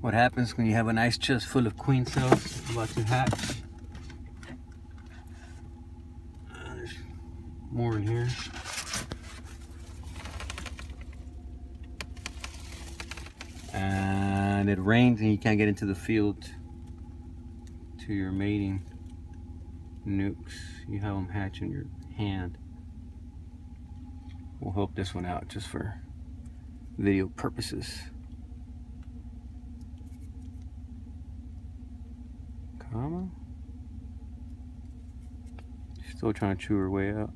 what happens when you have a nice chest full of queen cells about to hatch. Uh, there's more in here. And it rains and you can't get into the field to your mating nucs. You have them hatch in your hand. We'll help this one out just for video purposes. Comma. Still trying to chew her way out.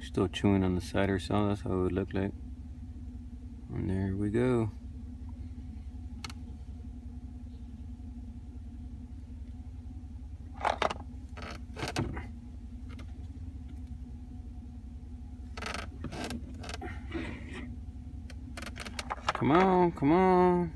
Still chewing on the side or so, that's how it would look like. And there we go. Come on, come on.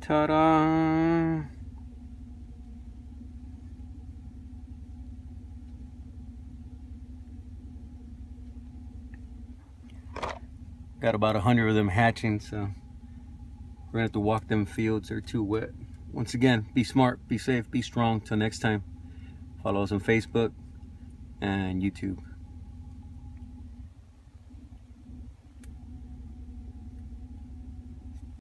Ta-da! Got about a hundred of them hatching, so we're gonna have to walk them fields. They're too wet. Once again, be smart, be safe, be strong. Till next time, follow us on Facebook and YouTube.